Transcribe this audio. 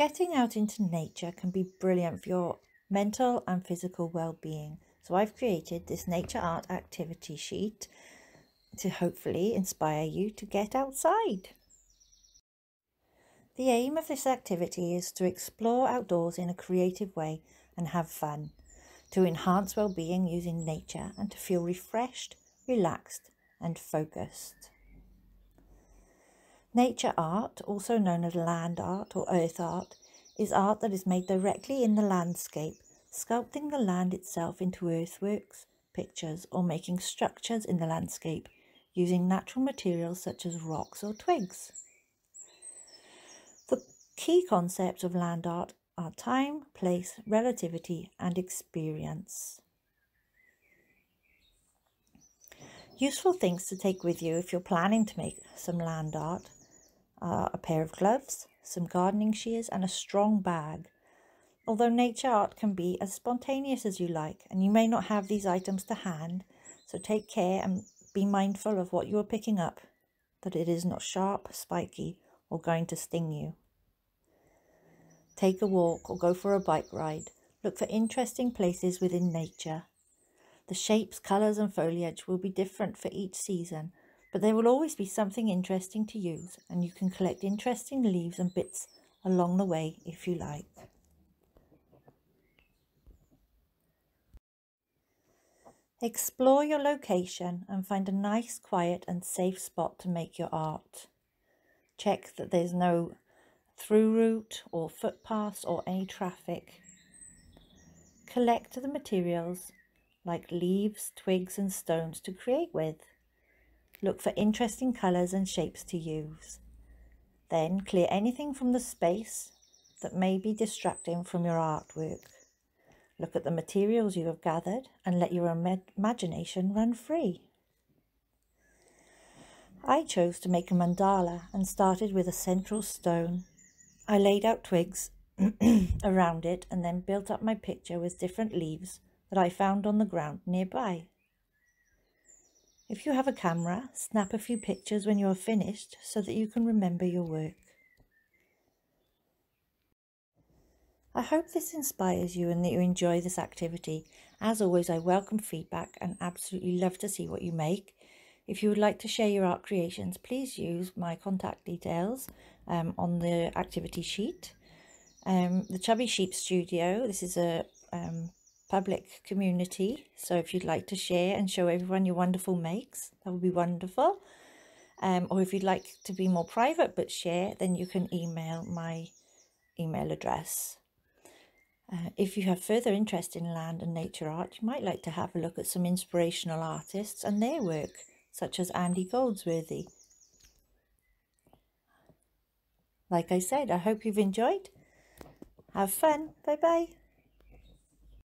Getting out into nature can be brilliant for your mental and physical well-being. So I've created this nature art activity sheet to hopefully inspire you to get outside. The aim of this activity is to explore outdoors in a creative way and have fun, to enhance well-being using nature and to feel refreshed, relaxed and focused. Nature art, also known as land art or earth art, is art that is made directly in the landscape, sculpting the land itself into earthworks, pictures or making structures in the landscape using natural materials such as rocks or twigs. The key concepts of land art are time, place, relativity and experience. Useful things to take with you if you're planning to make some land art are a pair of gloves, some gardening shears and a strong bag. Although nature art can be as spontaneous as you like and you may not have these items to hand, so take care and be mindful of what you are picking up, that it is not sharp, spiky or going to sting you. Take a walk or go for a bike ride. Look for interesting places within nature. The shapes, colours and foliage will be different for each season but there will always be something interesting to use and you can collect interesting leaves and bits along the way if you like. Explore your location and find a nice, quiet and safe spot to make your art. Check that there's no through route or footpaths or any traffic. Collect the materials like leaves, twigs and stones to create with. Look for interesting colours and shapes to use. Then clear anything from the space that may be distracting from your artwork. Look at the materials you have gathered and let your imagination run free. I chose to make a mandala and started with a central stone. I laid out twigs around it and then built up my picture with different leaves that I found on the ground nearby. If you have a camera, snap a few pictures when you are finished so that you can remember your work. I hope this inspires you and that you enjoy this activity. As always, I welcome feedback and absolutely love to see what you make. If you would like to share your art creations, please use my contact details um, on the activity sheet. Um, the Chubby Sheep Studio, this is a um, public community. So if you'd like to share and show everyone your wonderful makes, that would be wonderful. Um, or if you'd like to be more private but share, then you can email my email address. Uh, if you have further interest in land and nature art, you might like to have a look at some inspirational artists and their work, such as Andy Goldsworthy. Like I said, I hope you've enjoyed. Have fun. Bye bye.